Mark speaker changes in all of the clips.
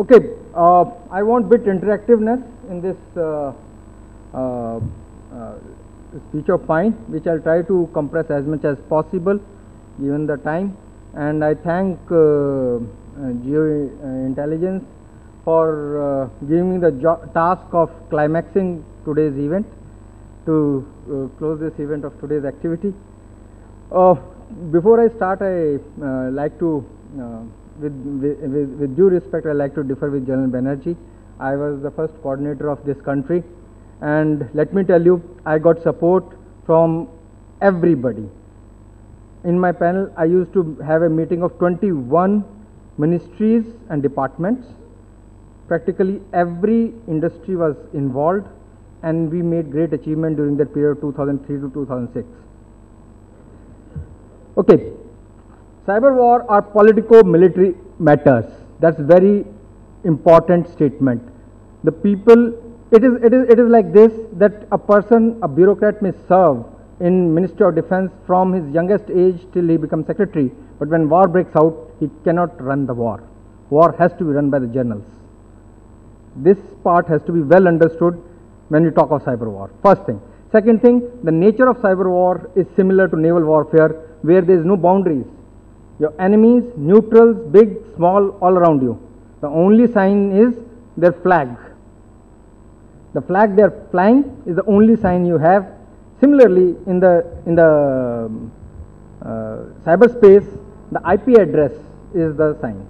Speaker 1: Okay, uh, I want bit interactiveness in this uh, uh, uh, speech of mine, which I'll try to compress as much as possible given the time. And I thank uh, uh, Geo Intelligence for giving me the task of climaxing today's event to close this event of today's activity. Before I start, I like to, with, with, with, due respect, I like to differ with General Banerjee. I was the first coordinator of this country, and let me tell you, I got support from everybody. In my panel, I used to have a meeting of 21 ministries and departments. Practically every industry was involved, and we made great achievement during that period of 2003 to 2006. Okay, cyber war are politico-military matters. That's very important statement. The people, it is, it is, it is like this that a person, a bureaucrat may serve in Ministry of Defense from his youngest age till he becomes secretary. But when war breaks out, he cannot run the war. War has to be run by the generals. This part has to be well understood when we talk of cyber war. First thing. Second thing, the nature of cyber war is similar to naval warfare where there is no boundaries. Your enemies, neutrals, big, small, all around you. The only sign is their flag. The flag they are flying is the only sign you have. Similarly, in the in the uh, cyberspace, the IP address is the sign.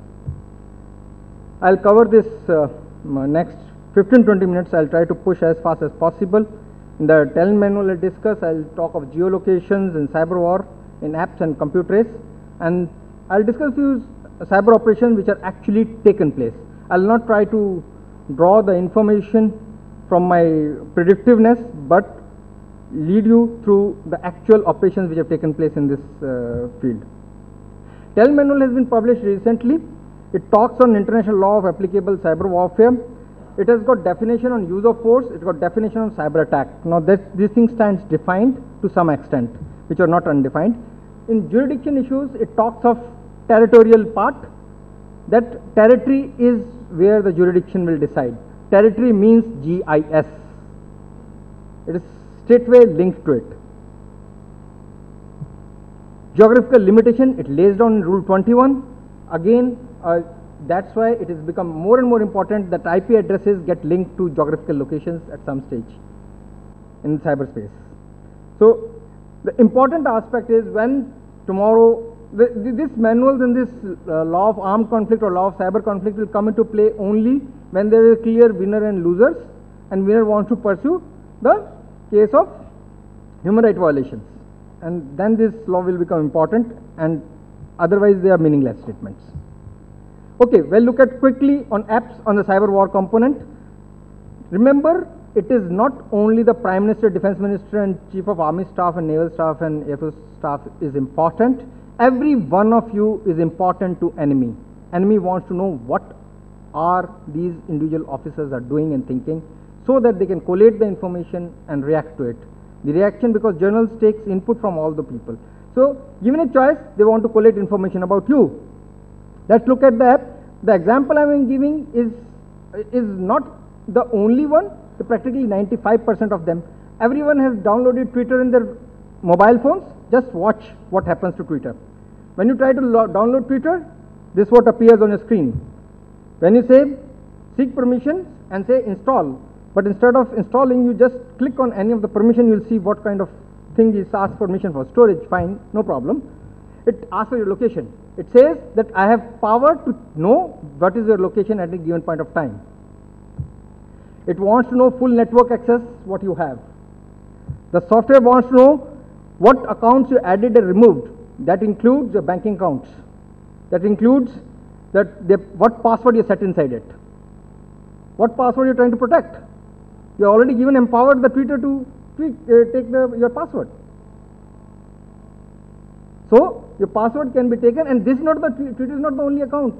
Speaker 1: I'll cover this uh, next 15-20 minutes. I'll try to push as fast as possible. In the Tallinn manual I discuss, I'll talk of geolocations in cyber war, in apps and Computrace, and I'll discuss s- cyber operations which are actually taken place. I'll not try to draw the information from my predictiveness, but lead you through the actual operations which have taken place in this uh, field. Tallinn manual has been published recently. It talks on international law of applicable cyber warfare. It has got definition on use of force. It's got definition on cyber attack. Now that these things stands defined to some extent, which are not undefined. In jurisdiction issues, it talks of territorial part. That territory is where the jurisdiction will decide. Territory means GIS. It is straightway linked to it. Geographical limitation, it lays down in Rule 21. Again, uh, that's why it has become more and more important that IP addresses get linked to geographical locations at some stage in cyberspace. So, the important aspect is when tomorrow the, the, this manuals and this uh, law of armed conflict or law of cyber conflict will come into play only when there is a clear winner and losers, and winner wants to pursue the case of human right violations, and then this law will become important, and otherwise they are meaningless statements. Okay, well look at quickly on apps on the cyber war component. Remember, it is not only the Prime Minister, Defense Minister, and Chief of Army Staff, and Naval Staff, and Air Force Staff is important. Every one of you is important to enemy. Enemy wants to know what are these individual officers are doing and thinking, so that they can collate the information and react to it. The reaction because journals takes input from all the people. So, given a choice, they want to collate information about you. Let's look at the app. The example I am giving is, is not the only one, the practically 95% of them. Everyone has downloaded Twitter in their mobile phones. Just watch what happens to Twitter. When you try to download Twitter, this is what appears on your screen. When you say seek permission and say install, but instead of installing, you just click on any of the permission, you'll see what kind of thing is asked permission for. Storage, fine, no problem. It asks for your location. It says that I have power to know what is your location at a given point of time. It wants to know full network access, what you have. The software wants to know what accounts you added and removed. That includes your banking accounts. That includes that what password you set inside it. What password you're trying to protect. You already given empowered the Twitter to uh, take the, your password. So your password can be taken, and this is not the Twitter is not the only account.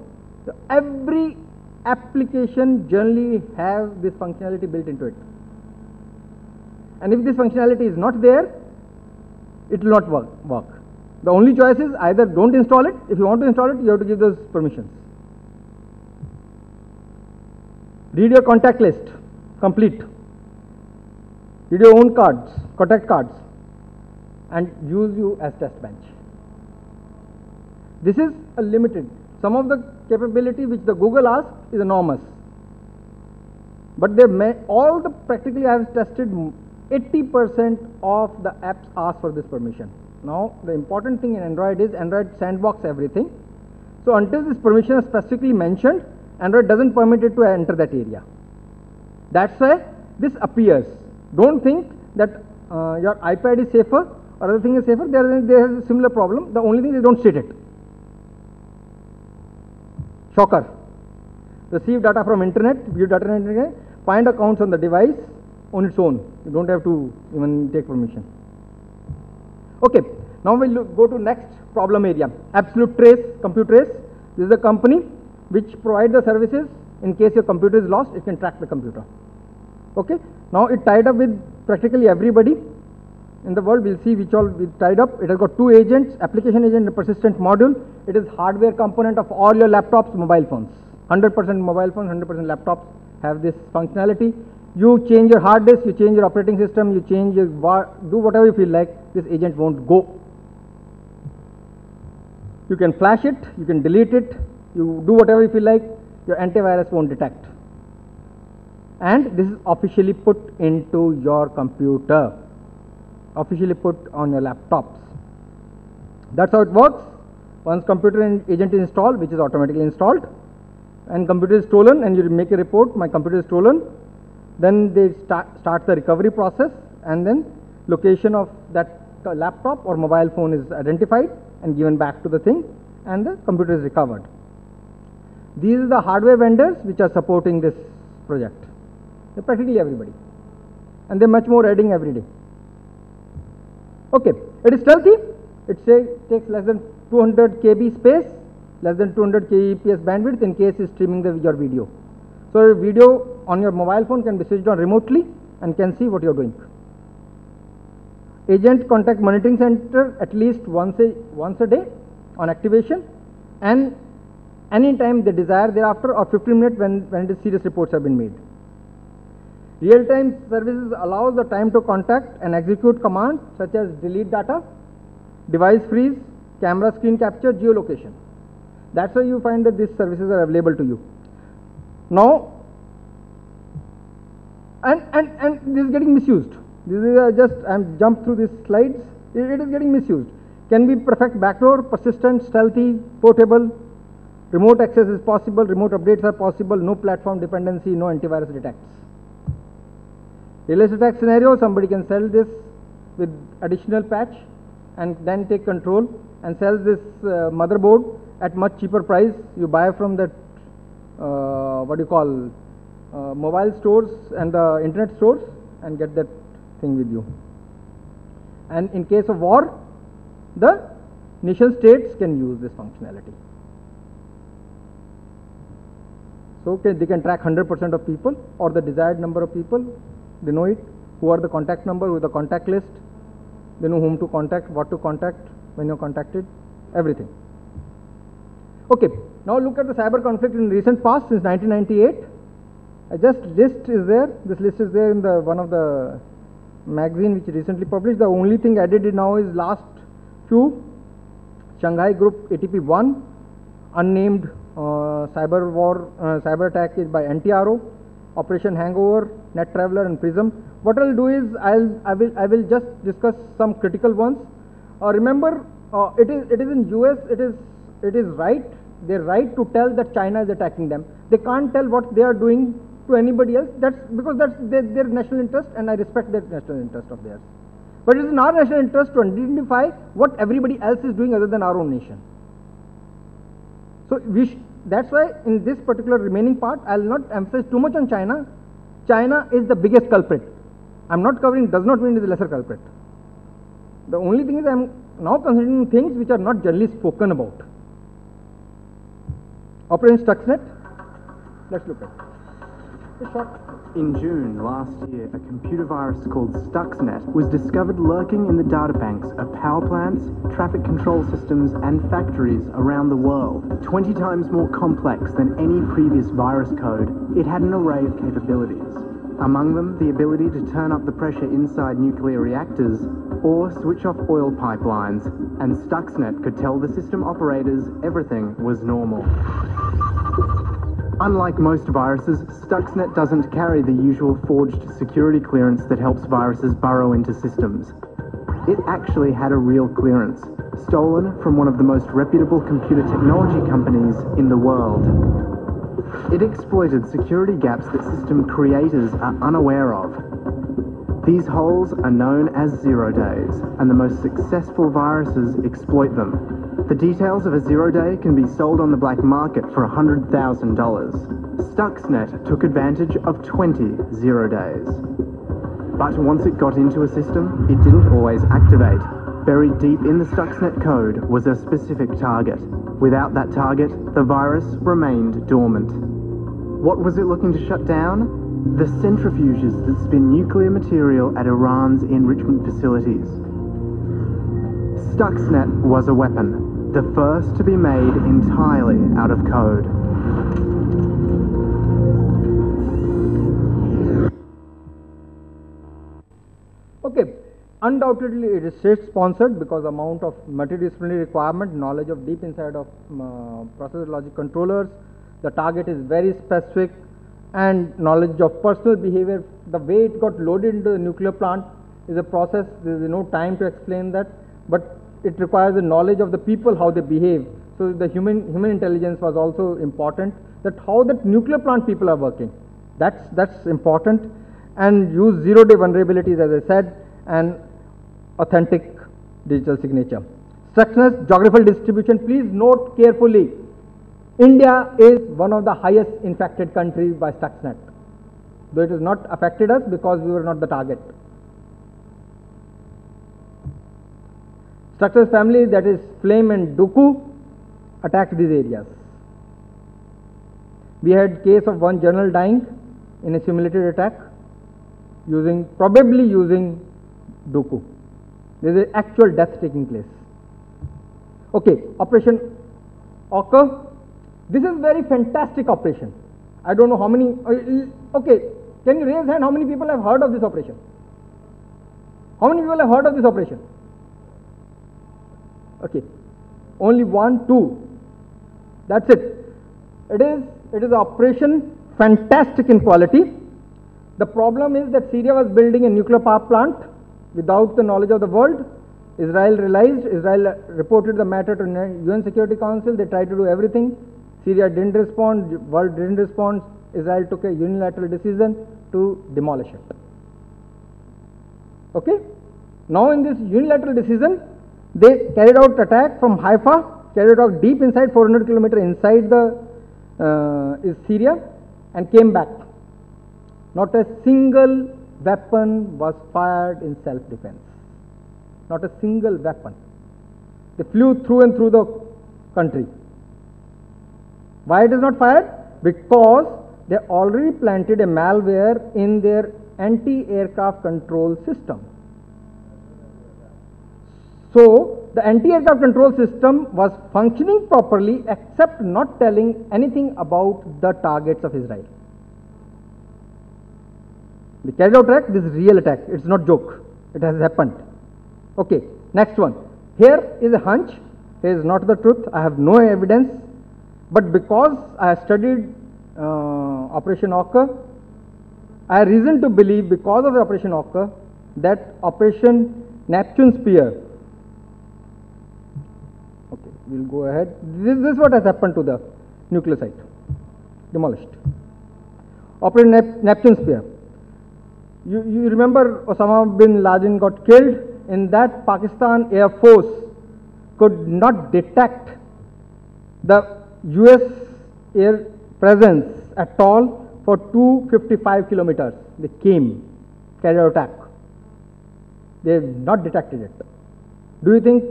Speaker 1: So every application generally have this functionality built into it. And if this functionality is not there, it will not work. work. The only choice is either don't install it. If you want to install it, you have to give those permissions. Read your contact list, complete. Read your own cards, contact cards, and use you as test bench. This is a limited. Some of the capability which the Google asks is enormous. But they may, all the practically I have tested 80% of the apps ask for this permission. Now the important thing in Android is Android sandbox everything. So until this permission is specifically mentioned, Android doesn't permit it to enter that area. That's why this appears. Don't think that uh, your iPad is safer or other thing is safer. There, there is a similar problem. The only thing is don't state it. Shocker. Receive data from internet, view data from internet, find accounts on the device on its own. You don't have to even take permission. Okay, now we'll look, go to next problem area. Absolute Trace, CompuTrace. This is a company which provides the services in case your computer is lost, it can track the computer. Okay, now it tied up with practically everybody in the world. We'll see which all we tied up. It has got two agents, application agent and persistent module. It is hardware component of all your laptops, mobile phones. 100% mobile phones, 100% laptops have this functionality. You change your hard disk, you change your operating system, you change your, do whatever you feel like, this agent won't go. You can flash it, you can delete it, you do whatever you feel like, your antivirus won't detect. And this is officially put into your computer, officially put on your laptops. That's how it works. Once computer agent is installed, which is automatically installed, and computer is stolen and you make a report, my computer is stolen, then they start, start the recovery process and then location of that laptop or mobile phone is identified and given back to the thing and the computer is recovered. These are the hardware vendors which are supporting this project. They're practically everybody. And they're much more adding every day. Okay, it is stealthy. It say, takes less than 200 KB space, less than 200 kbps bandwidth in case it's streaming the, your video. So, your video on your mobile phone can be switched on remotely and can see what you're doing. Agent contact monitoring center at least once a, once a day on activation and any time they desire thereafter or 15 minutes when, when the serious reports have been made. Real-time services allows the time to contact and execute commands such as delete data, device freeze, camera screen capture, geolocation. That's why you find that these services are available to you. Now, and, and, and this is getting misused. This is uh, just, I'm jumped through these slides. It, it is getting misused. Can be perfect backdoor, persistent, stealthy, portable. Remote access is possible, remote updates are possible, no platform dependency, no antivirus detects. Real attack scenario, somebody can sell this with additional patch and then take control and sell this uh, motherboard at much cheaper price. You buy from that, uh, what you call, uh, mobile stores and the internet stores and get that thing with you. And in case of war, the nation states can use this functionality. So okay, they can track 100% of people or the desired number of people. They know it. Who are the contact number with the contact list. They know whom to contact, what to contact, when you're contacted, everything. Okay, now look at the cyber conflict in recent past since 1998. I just list is there. This list is there in the one of the magazine which recently published. The only thing added now is last few Shanghai Group ATP 1 unnamed uh, cyber war uh, cyber attack is by NTRO Operation Hangover Net Traveler and Prism. What I'll do is I'll I will I will just discuss some critical ones. Uh, remember uh, it is it is in US it is it is right. They're right to tell that China is attacking them. They can't tell what they are doing to anybody else. That's because that's their, their national interest and I respect that national interest of theirs. But it is in our national interest to identify what everybody else is doing other than our own nation. So we that's why in this particular remaining part I will not emphasize too much on China China is the biggest culprit. I'm not covering does not mean it is a lesser culprit. The only thing is I'm now considering things which are not generally spoken about. Operation Stuxnet? Let's look at A short
Speaker 2: In June last year, a computer virus called Stuxnet was discovered lurking in the databanks of power plants, traffic control systems, and factories around the world. 20 times more complex than any previous virus code, it had an array of capabilities. Among them, the ability to turn up the pressure inside nuclear reactors or switch off oil pipelines, and Stuxnet could tell the system operators everything was normal. Unlike most viruses, Stuxnet doesn't carry the usual forged security clearance that helps viruses burrow into systems. It actually had a real clearance, stolen from one of the most reputable computer technology companies in the world. It exploited security gaps that system creators are unaware of. These holes are known as zero days, and the most successful viruses exploit them. The details of a zero day can be sold on the black market for $100,000. Stuxnet took advantage of 20 zero days. But once it got into a system, it didn't always activate. Buried deep in the Stuxnet code was a specific target. Without that target, the virus remained dormant. What was it looking to shut down? The centrifuges that spin nuclear material at Iran's enrichment facilities. Stuxnet was a weapon, the first to be made entirely out of code.
Speaker 1: Okay, undoubtedly it is state sponsored because amount of multidisciplinary requirement, knowledge of deep inside of uh, process logic controllers, the target is very specific and knowledge of personal behavior, the way it got loaded into the nuclear plant is a process, there is no time to explain that, but it requires the knowledge of the people, how they behave. So the human, human intelligence was also important, that how that nuclear plant people are working. That's, that's important and use zero day vulnerabilities as I said and authentic digital signature. Structureness, geographical distribution, please note carefully. India is one of the highest infected countries by Stuxnet, though it has not affected us because we were not the target. Structures family that is Flame and Duqu attacked these areas. We had case of one general dying in a simulated attack using probably using Duqu. There is an actual death taking place. Okay, Operation Orchard. This is very fantastic operation. I don't know how many. uh, Okay, can you raise hand? How many people have heard of this operation? How many people have heard of this operation? Okay, only one, two. That's it. It is it is operation fantastic in quality. The problem is that Syria was building a nuclear power plant without the knowledge of the world. Israel realized, Israel reported the matter to UN Security Council. They tried to do everything. Syria didn't respond, world didn't respond. Israel took a unilateral decision to demolish it. Okay? Now in this unilateral decision, they carried out attack from Haifa, carried out deep inside 400 kilometer inside the uh, is Syria and came back. Not a single weapon was fired in self-defense. Not a single weapon. They flew through and through the country. Why it is not fired? Because they already planted a malware in their anti-aircraft control system. So, the anti-aircraft control system was functioning properly except not telling anything about the targets of Israel. They carried out attack, this is real attack, it's not joke, it has happened. Okay, next one. Here is a hunch, here is not the truth, I have no evidence, but because I studied uh, Operation Orchard, I have reason to believe because of the Operation Orchard that Operation Neptune Spear Okay, we'll go ahead. This, this is what has happened to the nuclear site. Demolished. Operation Nep Neptune Spear. You, you remember Osama bin Laden got killed? In that, Pakistan Air Force could not detect the US air presence at all for 255 kilometers. They came, carried out attack. They have not detected it. Do you think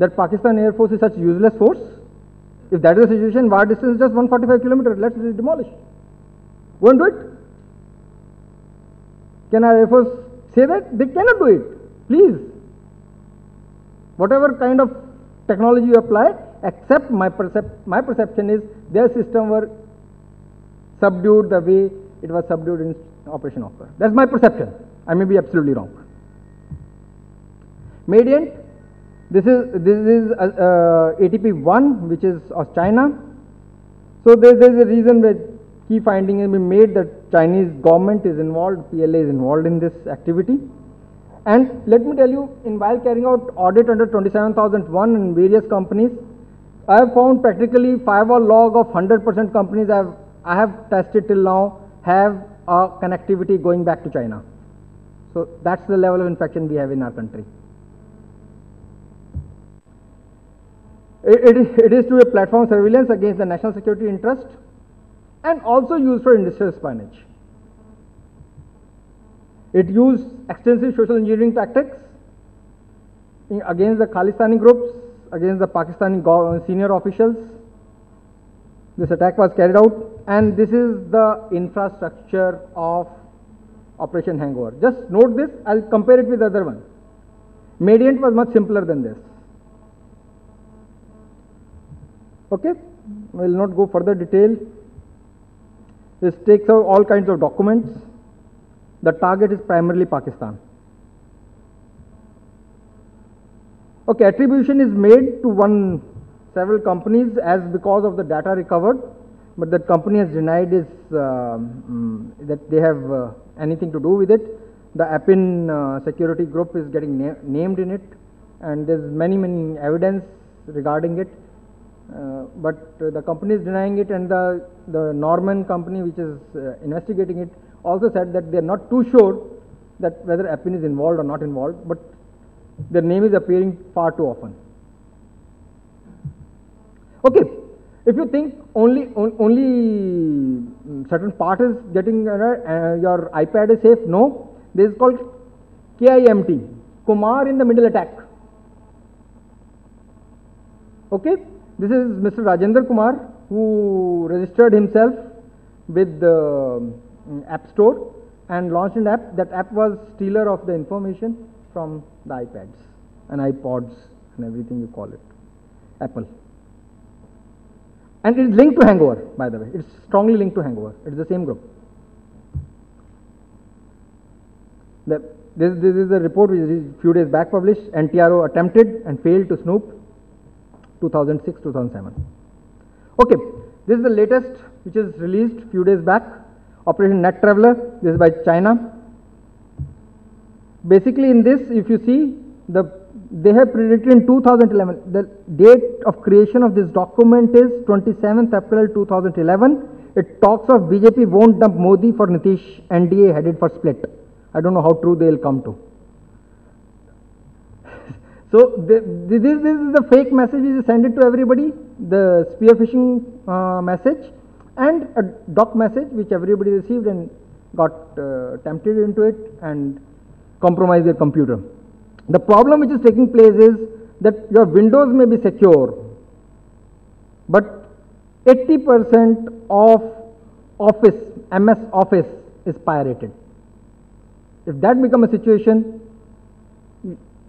Speaker 1: that Pakistan Air Force is such useless force? If that is the situation, war distance is just 145 kilometers, let's demolish. And do it. Can our Air Force say that? They cannot do it. Please. Whatever kind of technology you apply, except my, percep- my perception is their system were subdued the way it was subdued in Operation Offer. That's my perception. I may be absolutely wrong. Mandiant, this is this is uh, uh, ATP one, which is of China. So there, there is a reason that key finding has been made that Chinese government is involved, PLA is involved in this activity. And let me tell you, in while carrying out audit under 27001 in various companies, I have found practically firewall log of 100% companies I have, I have tested till now have a connectivity going back to China. So that's the level of infection we have in our country. It, it, is, it is to a platform surveillance against the national security interest and also used for industrial espionage. It used extensive social engineering tactics in- against the Khalistani groups, against the Pakistani senior officials. This attack was carried out, and this is the infrastructure of Operation Hangover. Just note this, I'll compare it with the other one. Mandiant was much simpler than this. Okay, we'll not go further detail. This takes out all kinds of documents. The target is primarily Pakistan. Okay, attribution is made to one several companies as because of the data recovered, but that company has denied is um, mm, that they have uh, anything to do with it. The Appin uh, security group is getting na- named in it, and there's many many evidence regarding it. Uh, but the company is denying it, and the the Norman company, which is uh, investigating it, also said that they are not too sure that whether Appin is involved or not involved, but their name is appearing far too often. Okay, if you think only on, only mm, certain part is getting uh, your iPad is safe, no. This is called KIMT, Kumar in the middle attack. Okay, this is Mr. Rajendra Kumar who registered himself with the um, App Store and launched an app. That app was stealer of the information from the iPads and iPods and everything you call it, Apple. And it is linked to Hangover, by the way. It's strongly linked to Hangover. It's the same group. The, this, this is a report which is few days back published. NTRO attempted and failed to snoop 2006 2007. Okay, this is the latest which is released few days back. Operation Net Traveler. This is by China. Basically, in this, if you see, the they have predicted in 2011. The date of creation of this document is 27th April 2011. It talks of BJP won't dump Modi for Nitish NDA headed for split. I don't know how true they'll come to. So this is the fake message which is sent it to everybody, the spear phishing uh, message, and a doc message which everybody received and got uh, tempted into it and compromised their computer. The problem which is taking place is that your Windows may be secure, but 80% of Office, MS Office is pirated. If that becomes a situation,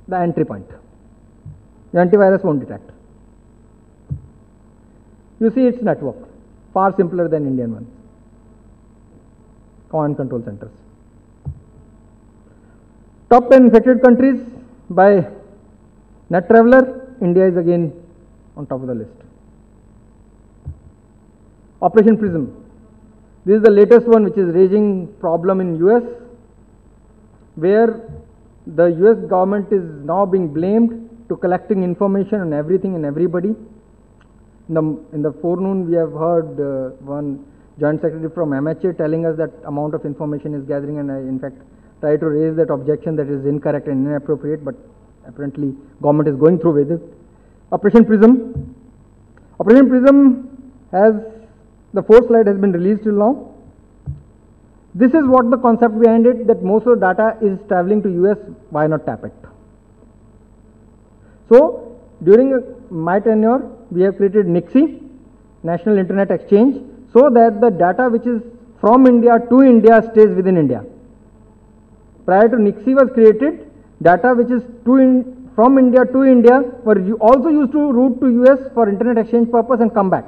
Speaker 1: the entry point. The antivirus won't detect. You see its network, far simpler than Indian ones. Command control centers. Top 10 infected countries by net traveler, India is again on top of the list. Operation Prism. This is the latest one which is raising problem in US where the US government is now being blamed to collecting information on everything and everybody. In the, in the forenoon we have heard uh, one joint secretary from MHA telling us that amount of information is gathering and I in fact try to raise that objection that is incorrect and inappropriate but apparently government is going through with it. Operation Prism. Operation Prism has, the fourth slide has been released till now. This is what the concept behind it that most of the data is traveling to US, why not tap it? So, during my tenure, we have created NIXI, National Internet Exchange, so that the data which is from India to India stays within India. prior to NIXI was created, data which is to in, from India to India were also used to route to US for internet exchange purpose and come back.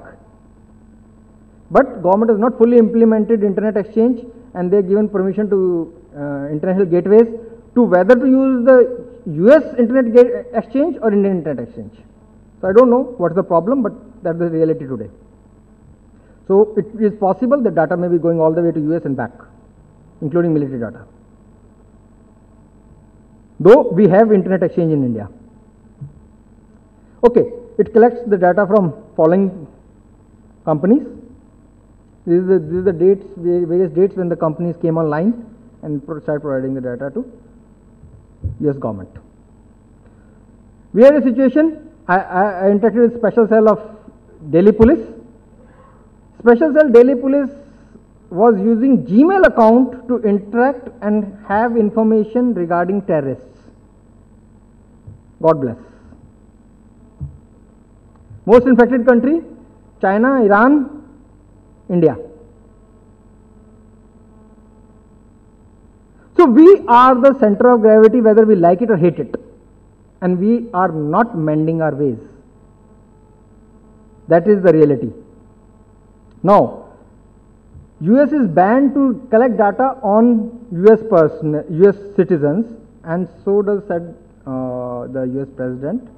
Speaker 1: But government has not fully implemented internet exchange and they have given permission to uh, international gateways to whether to use the US internet exchange or Indian internet exchange. So I don't know what's the problem, but that's the reality today. So it is possible that data may be going all the way to US and back, including military data. Though we have internet exchange in India. Okay, it collects the data from following companies. This is the, this is the dates, various dates when the companies came online and started providing the data to US government. We had a situation, I, I, I interacted with special cell of Delhi police. Special cell Delhi police was using Gmail account to interact and have information regarding terrorists. God bless. Most infected country, China, Iran, India. So we are the center of gravity whether we like it or hate it. And we are not mending our ways. That is the reality. Now, US is banned to collect data on US person, US citizens, and so does said uh, the US president.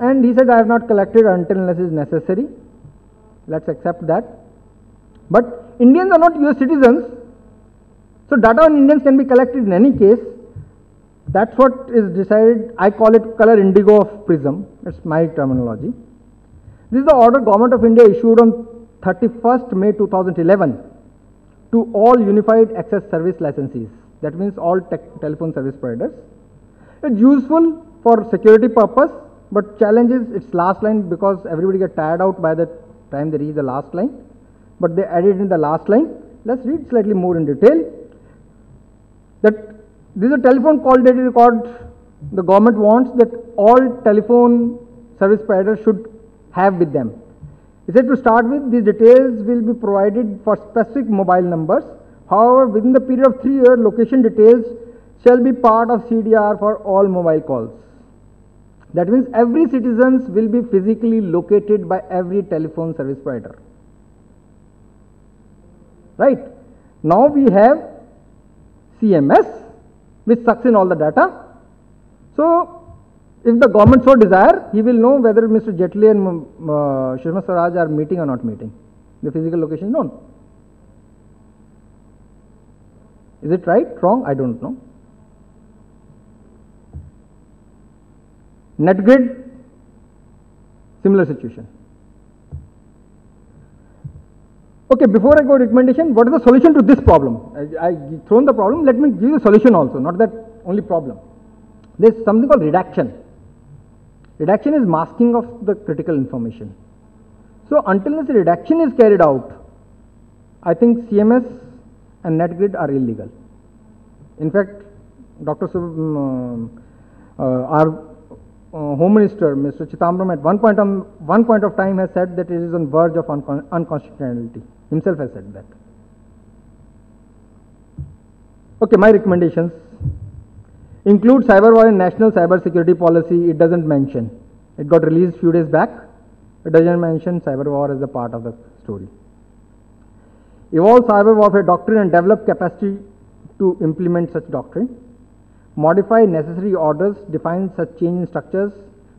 Speaker 1: And he said, I have not collected until unless it is necessary. Let's accept that. But Indians are not US citizens, so data on Indians can be collected in any case. That's what is decided. I call it color indigo of prism. That's my terminology. This is the order Government of India issued on 31st May 2011 to all unified access service licensees. That means all telephone service providers. It's useful for security purpose, but challenges its last line because everybody get tired out by the time they reach the last line. But they added in the last line. Let's read slightly more in detail. That this is a telephone call data record. The government wants that all telephone service providers should have with them. He said to start with, these details will be provided for specific mobile numbers. However, within the period of three years, location details shall be part of CDR for all mobile calls. That means every citizens will be physically located by every telephone service provider. Right? Now we have CMS which sucks in all the data. So if the government so desire, he will know whether Mr. Jaitley and uh, Sushma are meeting or not meeting. The physical location is known. Is it right? Wrong? I don't know. NATGRID, similar situation. Okay, before I go to recommendation, what is the solution to this problem? I, I thrown the problem, let me give you a solution also, not that only problem. There is something called redaction. Redaction is masking of the critical information. So until this redaction is carried out, I think CMS and NATGRID are illegal. In fact, Dr. Sub, um, uh, our uh, Home Minister, Mr. Chidambaram, at one point, on, one point of time has said that it is on verge of uncon- unconstitutionality. Himself has said that. Okay, my recommendations include cyber war in national cyber security policy. It doesn't mention. It got released few days back. It doesn't mention cyber war as a part of the story. Evolve cyber warfare doctrine and develop capacity to implement such doctrine. Modify necessary orders, define such change in structures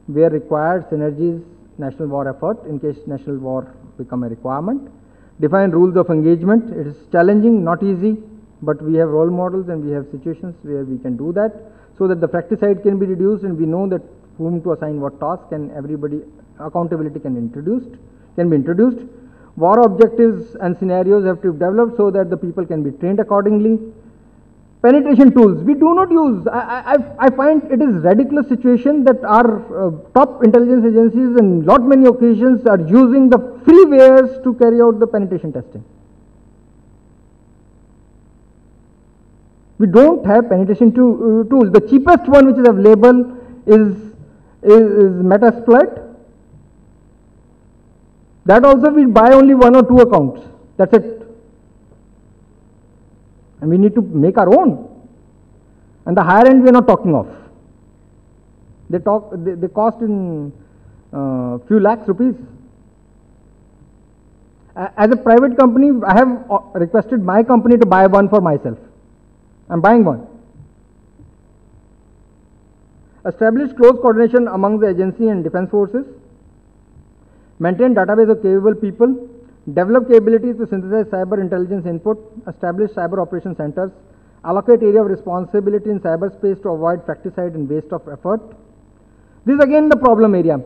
Speaker 1: where required synergies national war effort in case national war become a requirement. Define rules of engagement. It is challenging, not easy, but we have role models and we have situations where we can do that so that the fratricide can be reduced and we know that whom to assign what task and everybody accountability can introduced can be introduced. War objectives and scenarios have to be developed so that the people can be trained accordingly. Penetration tools we do not use. I, I, I find it is ridiculous situation that our uh, top intelligence agencies in lot many occasions are using the freewares to carry out the penetration testing. We don't have penetration to, uh, tools. The cheapest one which is available is, is, is Metasploit. That also we buy only one or two accounts. That's it. And we need to make our own. And the higher end we are not talking of. They talk, they, they cost in uh, few lakhs rupees. As a private company, I have uh, requested my company to buy one for myself. I'm buying one. Establish close coordination among the agency and defense forces. Maintain database of capable people. Develop capabilities to synthesize cyber intelligence input. Establish cyber operation centers. Allocate area of responsibility in cyberspace to avoid fratricide and waste of effort. This is again the problem area.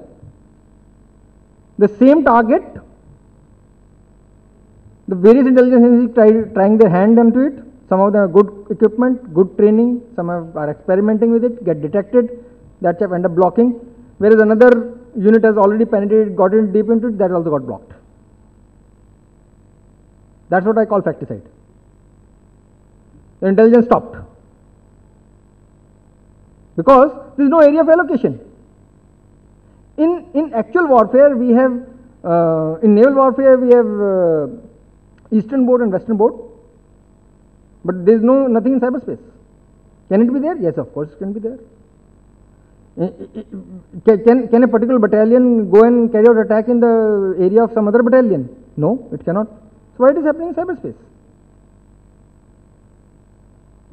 Speaker 1: The same target, the various intelligence agencies try, trying their hand onto it. Some of them have good equipment, good training, some have, are experimenting with it, get detected, that have end up blocking. Whereas another unit has already penetrated, got in deep into it, that also got blocked. That's what I call fratricide. The intelligence stopped. Because there is no area of allocation. In, in actual warfare, we have, uh, in naval warfare, we have uh, eastern board and western board, but there is no, nothing in cyberspace. Can it be there? Yes, of course, it can be there. Can, can, can a particular battalion go and carry out attack in the area of some other battalion? No, it cannot. Why it is happening in cyberspace?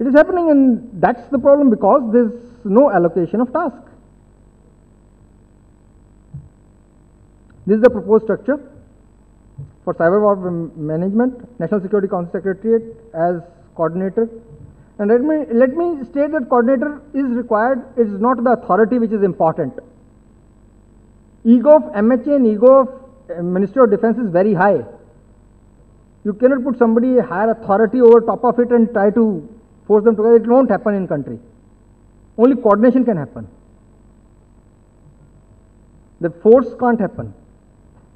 Speaker 1: It is happening and that's the problem because there is no allocation of task. This is the proposed structure for cyber war management, National Security Council Secretariat as coordinator. And let me, let me state that coordinator is required, it is not the authority which is important. Ego of MHA and ego of uh, Ministry of Defense is very high. You cannot put somebody higher authority over top of it and try to force them together. It won't happen in country. Only coordination can happen. The force can't happen.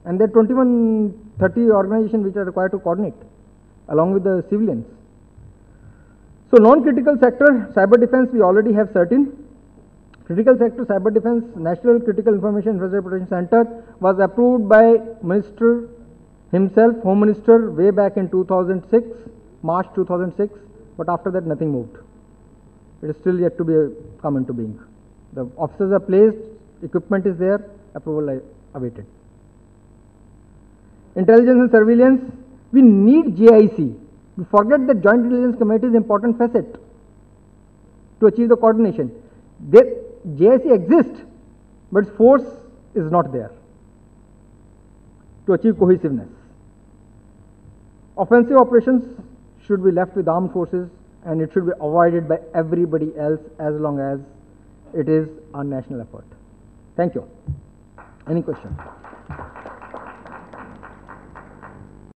Speaker 1: And there are 21, 30 organizations which are required to coordinate along with the civilians. So non-critical sector, cyber defense, we already have certain. Critical sector, cyber defense, National Critical Information Infrastructure Protection Center was approved by Minister himself, Home Minister, way back in 2006, March 2006, but after that nothing moved. It is still yet to be come into being. The officers are placed, equipment is there, approval awaited. Intelligence and surveillance, we need JIC. We forget that Joint Intelligence Committee is important facet to achieve the coordination. JIC exists, but force is not there to achieve cohesiveness. Offensive operations should be left with armed forces and it should be avoided by everybody else as long as it is a national effort. Thank you. Any question?